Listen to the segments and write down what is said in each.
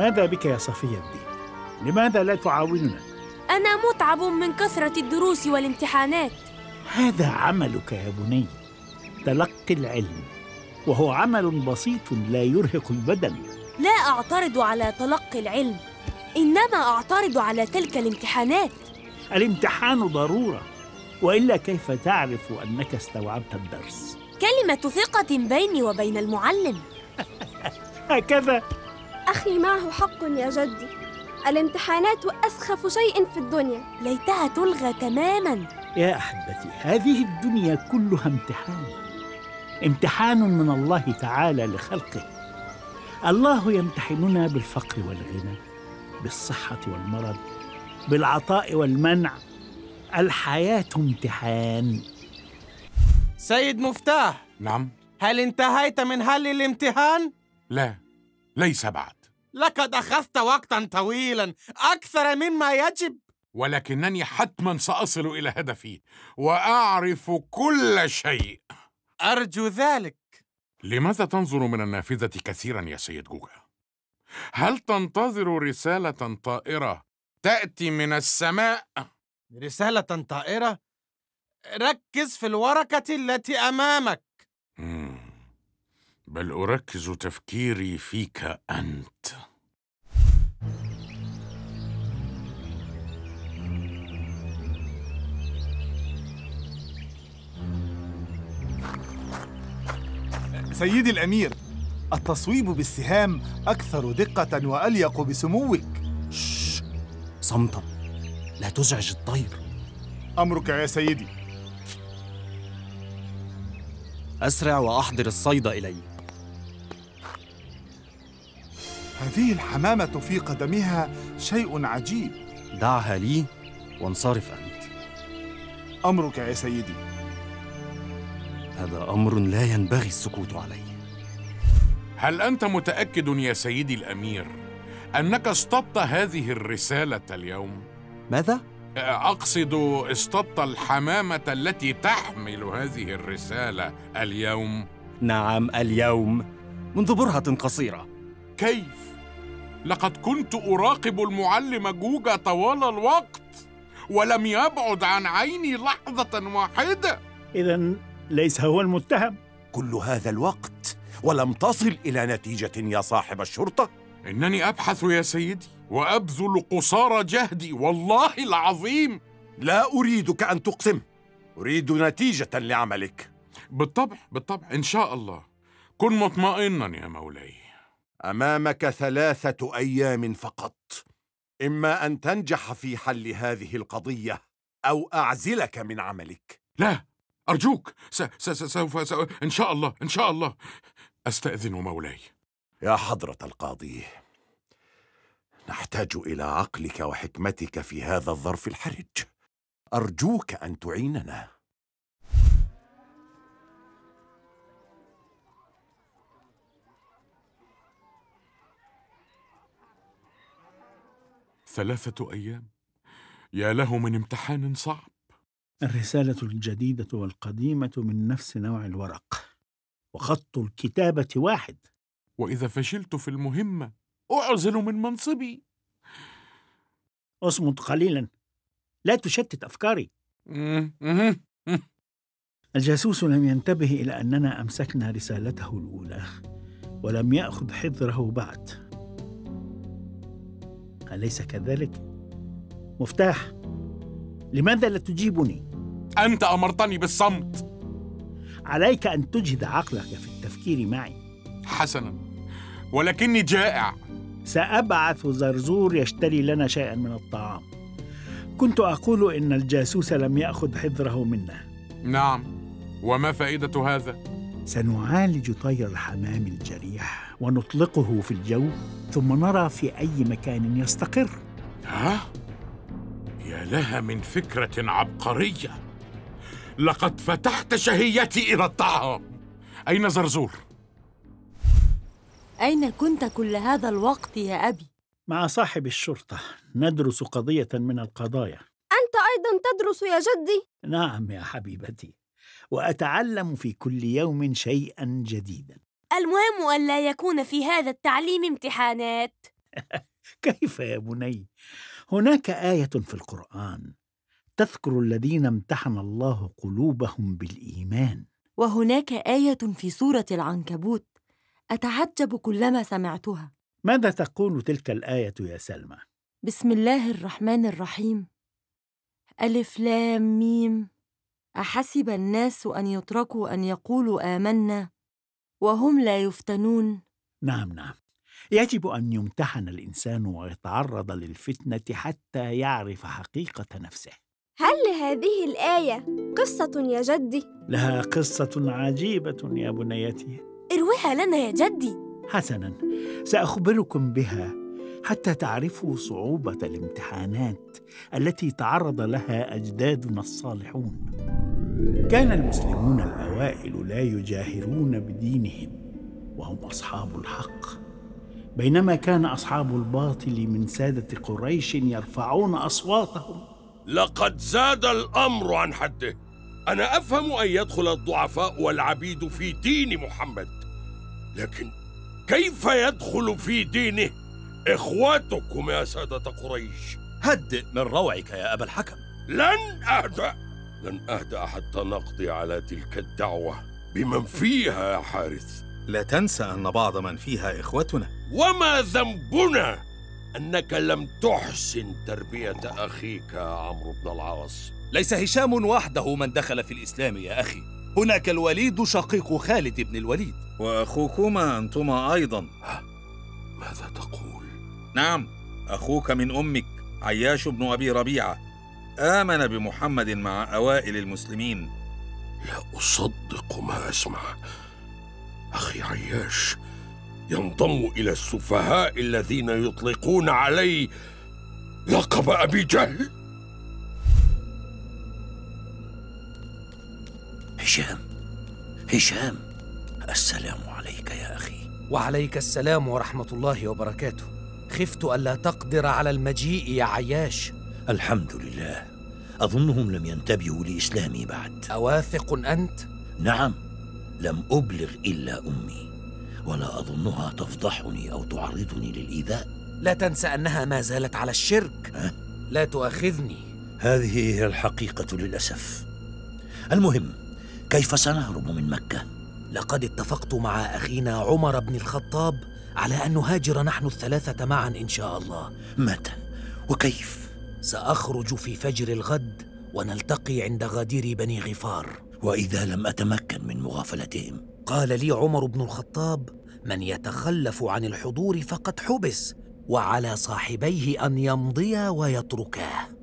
ماذا بك يا صفي الدين؟ لماذا لا تعاوننا؟ أنا متعب من كثرة الدروس والامتحانات. هذا عملك يا بني تلقي العلم وهو عمل بسيط لا يرهق البدن. لا أعترض على تلقي العلم إنما أعترض على تلك الامتحانات. الامتحان ضرورة وإلا كيف تعرف أنك استوعبت الدرس؟ كلمة ثقة بيني وبين المعلم. هكذا. أخي معه حق يا جدي. الامتحانات أسخف شيء في الدنيا. ليتها تلغى تماماً. يا أحبتي هذه الدنيا كلها امتحان. امتحان من الله تعالى لخلقه. الله يمتحننا بالفقر والغنى بالصحة والمرض بالعطاء والمنع. الحياة امتحان. سيد مفتاح نعم؟ هل انتهيت من حل الامتحان؟ لا ليس بعد. لقد أخذت وقتا طويلا أكثر مما يجب ولكنني حتما سأصل إلى هدفي وأعرف كل شيء أرجو ذلك لماذا تنظر من النافذة كثيرا يا سيد جوجا؟ هل تنتظر رسالة طائرة تأتي من السماء؟ رسالة طائرة ركز في الورقة التي أمامك. بل أركز تفكيري فيك أنت. سيدي الأمير التصويب بالسهام أكثر دقة وأليق بسموك. شش صمتا لا تزعج الطير. أمرك يا سيدي. أسرع وأحضر الصيد إلي. هذه الحمامة في قدمها شيء عجيب. دعها لي وانصرف أنت. أمرك يا سيدي. هذا أمر لا ينبغي السكوت عليه. هل أنت متأكد يا سيدي الأمير أنك اصطدت هذه الرسالة اليوم؟ ماذا؟ أقصد اصطدت الحمامة التي تحمل هذه الرسالة اليوم. نعم اليوم. منذ برهة قصيرة. كيف؟ لقد كنت أراقب المعلم جوجا طوال الوقت ولم يبعد عن عيني لحظة واحدة. اذا ليس هو المتهم. كل هذا الوقت ولم تصل إلى نتيجة يا صاحب الشرطة؟ إنني أبحث يا سيدي وأبذل قصارى جهدي والله العظيم. لا أريدك أن تقسم. أريد نتيجة لعملك. بالطبع بالطبع إن شاء الله. كن مطمئنا يا مولاي. أمامك ثلاثة أيام فقط. إما أن تنجح في حل هذه القضية أو أعزلك من عملك. لا أرجوك س س س سوف س إن شاء الله إن شاء الله. أستأذن مولاي. يا حضرة القاضي نحتاج إلى عقلك وحكمتك في هذا الظرف الحرج. أرجوك أن تعيننا. ثلاثة أيام؟ يا له من امتحان صعب. الرسالة الجديدة والقديمة من نفس نوع الورق. وخط الكتابة واحد. وإذا فشلت في المهمة أعزل من منصبي. أصمت قليلا. لا تشتت أفكاري. الجاسوس لم ينتبه إلى أننا أمسكنا رسالته الأولى ولم يأخذ حذره بعد. أليس كذلك؟ مفتاح لماذا لا تجيبني؟ أنت أمرتني بالصمت عليك أن تجهد عقلك في التفكير معي حسنا ولكني جائع سأبعث زرزور يشتري لنا شيئا من الطعام كنت أقول إن الجاسوس لم يأخذ حذره منا نعم وما فائدة هذا؟ سنعالج طير الحمام الجريح ونطلقه في الجو ثم نرى في أي مكان يستقر ها؟ يا لها من فكرة عبقرية لقد فتحت شهيتي إلى الطعام أين زرزور؟ أين كنت كل هذا الوقت يا أبي؟ مع صاحب الشرطة ندرس قضية من القضايا أنت أيضا تدرس يا جدي نعم يا حبيبتي وأتعلم في كل يوم شيئا جديدا. المهم ألا يكون في هذا التعليم امتحانات. كيف يا بني؟ هناك آية في القرآن تذكر الذين امتحن الله قلوبهم بالإيمان. وهناك آية في سورة العنكبوت أتعجب كلما سمعتها. ماذا تقول تلك الآية يا سلمى؟ بسم الله الرحمن الرحيم. ألف لام ميم. أحسب الناس أن يتركوا أن يقولوا آمنا وهم لا يفتنون؟ نعم نعم. يجب أن يمتحن الإنسان ويتعرض للفتنة حتى يعرف حقيقة نفسه. هل لهذه الآية قصة يا جدي؟ لها قصة عجيبة يا بنيتي. ارويها لنا يا جدي. حسنا سأخبركم بها حتى تعرفوا صعوبة الامتحانات التي تعرض لها أجدادنا الصالحون. كان المسلمون الأوائل لا يجاهرون بدينهم وهم أصحاب الحق. بينما كان أصحاب الباطل من سادة قريش يرفعون أصواتهم. لقد زاد الأمر عن حده. أنا أفهم أن يدخل الضعفاء والعبيد في دين محمد. لكن كيف يدخل في دينه إخواتكم يا سادة قريش؟ هدئ من روعك يا أبا الحكم. لن أهدأ. لن أهدأ حتى نقضي على تلك الدعوة بمن فيها يا حارث. لا تنسى أن بعض من فيها إخوتنا. وما ذنبنا أنك لم تحسن تربية أخيك يا عمرو بن العاص؟ ليس هشام وحده من دخل في الإسلام يا أخي. هناك الوليد شقيق خالد بن الوليد. وأخوكما أنتما أيضا. ماذا تقول؟ نعم أخوك من أمك عياش بن أبي ربيعة. آمن بمحمد مع أوائل المسلمين. لا أصدق ما أسمع. أخي عياش ينضم إلى السفهاء الذين يطلقون علي لقب أبي جهل. هشام هشام السلام عليك يا أخي. وعليك السلام ورحمة الله وبركاته. خفت ألا تقدر على المجيء يا عياش. الحمد لله. أظنهم لم ينتبهوا لإسلامي بعد أواثق أنت؟ نعم لم أبلغ إلا أمي ولا أظنها تفضحني أو تعرضني للإيذاء لا تنسى أنها ما زالت على الشرك ها؟ لا تؤاخذني هذه هي الحقيقة للأسف المهم كيف سنهرب من مكة؟ لقد اتفقت مع أخينا عمر بن الخطاب على أن نهاجر نحن الثلاثة معا إن شاء الله متى؟ وكيف؟ سأخرج في فجر الغد ونلتقي عند غدير بني غفار. وإذا لم أتمكن من مغافلتهم. قال لي عمر بن الخطاب من يتخلف عن الحضور فقد حبس وعلى صاحبيه أن يمضيا ويتركاه.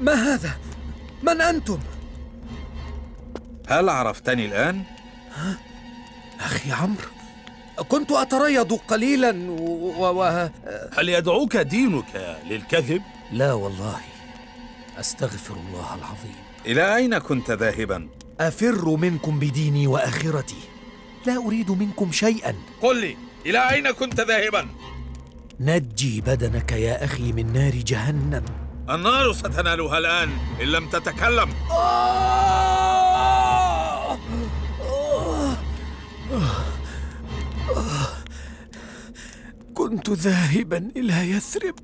ما هذا؟ من أنتم؟ هل عرفتني الآن؟ أخي عمرو كنت أتريض قليلا. و... و... هل يدعوك دينك للكذب؟ لا والله أستغفر الله العظيم إلى أين كنت ذاهبا؟ أفر منكم بديني وآخرتي لا أريد منكم شيئا قل لي إلى أين كنت ذاهبا؟ نجي بدنك يا أخي من نار جهنم النار ستنالها الآن إن لم تتكلم. كنت ذاهبا إلى يثرب.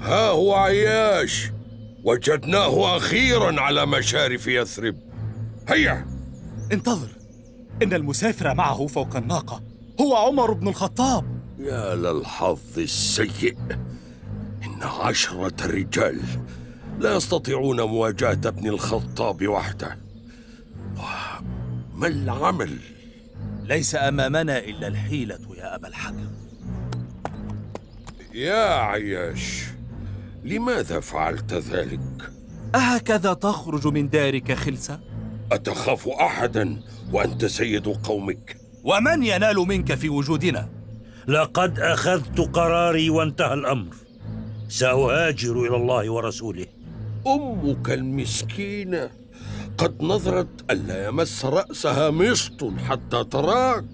ها هو عياش. وجدناه أخيرا على مشارف يثرب. هيا. انتظر. إن المسافر معه فوق الناقة. هو عمر بن الخطاب. يا للحظ السيء. إن عشرة رجال لا يستطيعون مواجهة ابن الخطاب وحده. ما العمل؟ ليس أمامنا إلا الحيلة يا أبا الحكم. يا عياش لماذا فعلت ذلك؟ أهكذا تخرج من دارك خلسة؟ أتخاف أحدا وأنت سيد قومك. ومن ينال منك في وجودنا؟ لقد أخذت قراري وانتهى الأمر. سأهاجر إلى الله ورسوله. أمك المسكينة قد نظرت ألا يمس رأسها مشط حتى تراك.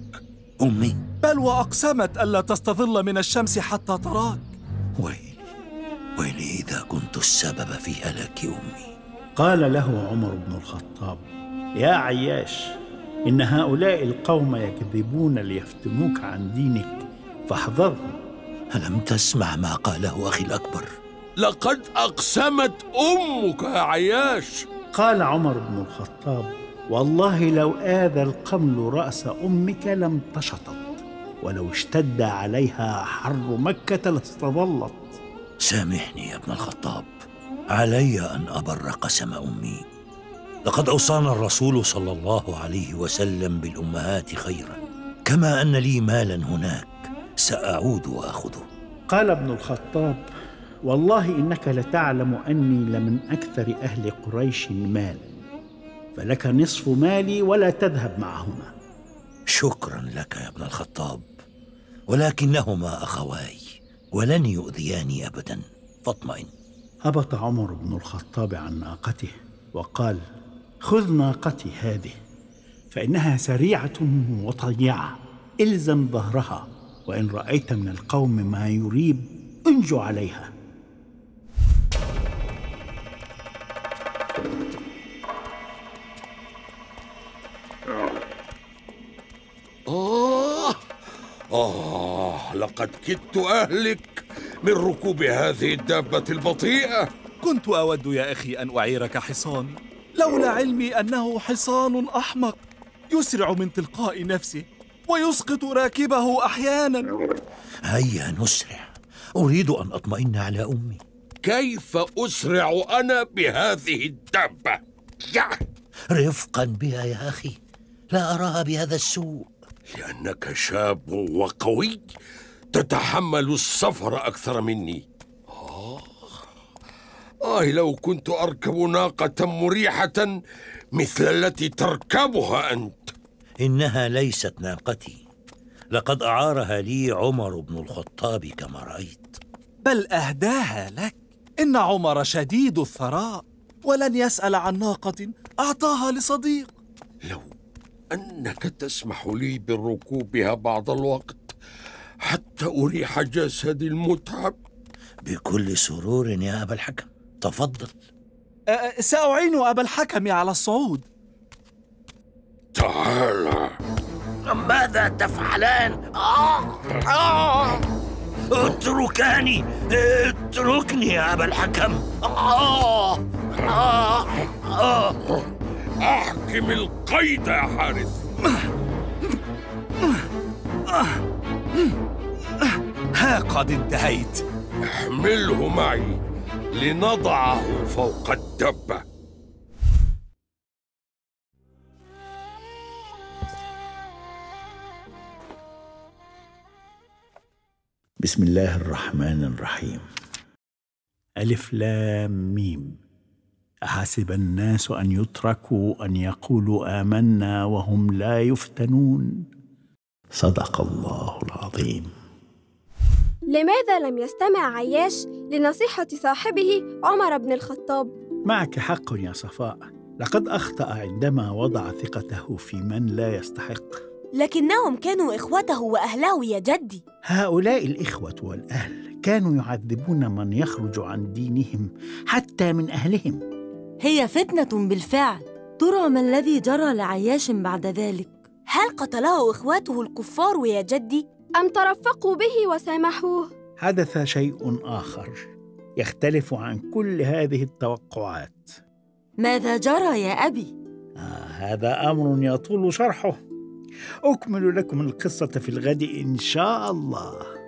أمي. بل وأقسمت ألا تستظل من الشمس حتى تراك. ويلي ويلي إذا كنت السبب في هلاك أمي. قال له عمر بن الخطاب يا عياش إن هؤلاء القوم يكذبون ليفتنوك عن دينك فاحذرهم. ألم تسمع ما قاله أخي الأكبر؟ لقد أقسمت أمك يا عياش. قال عمر بن الخطاب والله لو آذى القمل رأس أمك لم تشطت ولو اشتد عليها حر مكة لاستظلت. سامحني يا ابن الخطاب علي أن أبر قسم أمي. لقد أوصانا الرسول صلى الله عليه وسلم بالأمهات خيرا كما أن لي مالا هناك سأعود وأخذه. قال ابن الخطاب والله إنك لتعلم أني لمن أكثر أهل قريش مال فلك نصف مالي ولا تذهب معهما. شكرا لك يا ابن الخطاب ولكنهما أخواي ولن يؤذياني أبدا. فاطمئن. هبط عمر بن الخطاب عن ناقته وقال خذ ناقتي هذه فإنها سريعة وطيعة. إلزم ظهرها وإن رأيت من القوم ما يريب انجو عليها. آه آه لقد كدت أهلك من ركوب هذه الدابة البطيئة. كنت أود يا أخي أن أعيرك حصان. لولا علمي أنه حصان أحمق يسرع من تلقاء نفسه ويسقط راكبه أحيانا. هيا نسرع. أريد أن أطمئن على أمي. كيف أسرع أنا بهذه الدابة؟ رفقا بها يا أخي. لا أراها بهذا السوء. لأنك شاب وقوي تتحمل السفر أكثر مني. آه لو كنت أركب ناقة مريحة مثل التي تركبها أنت. إنها ليست ناقتي. لقد أعارها لي عمر بن الخطاب كما رأيت. بل أهداها لك. إن عمر شديد الثراء ولن يسأل عن ناقة أعطاها لصديق. لو أنك تسمح لي بركوبها بعض الوقت حتى أريح جسدي المتعب. بكل سرور يا أبا الحكم. تفضل. أه سأعين أبا الحكم على الصعود. تعال. ماذا تفعلان؟ آه! آه! اتركاني. اتركني يا أبا الحكم. آه! آه! آه! أحكم القيد يا حارس ها قد انتهيت. احمله معي. لنضعه فوق الدبة بسم الله الرحمن الرحيم. ألف لام ميم. أحسب الناس أن يتركوا أن يقولوا آمنا وهم لا يفتنون. صدق الله العظيم. لماذا لم يستمع عياش لنصيحة صاحبه عمر بن الخطاب؟ معك حق يا صفاء. لقد أخطأ عندما وضع ثقته في من لا يستحق. لكنهم كانوا إخوته وأهله يا جدي. هؤلاء الإخوة والأهل كانوا يعذبون من يخرج عن دينهم حتى من أهلهم. هي فتنة بالفعل. ترى ما الذي جرى لعياش بعد ذلك. هل قتله إخواته الكفار يا جدي؟ أم ترفقوا به وسامحوه؟ حدث شيء آخر يختلف عن كل هذه التوقعات ماذا جرى يا أبي؟ آه هذا أمر يطول شرحه أكمل لكم القصة في الغد إن شاء الله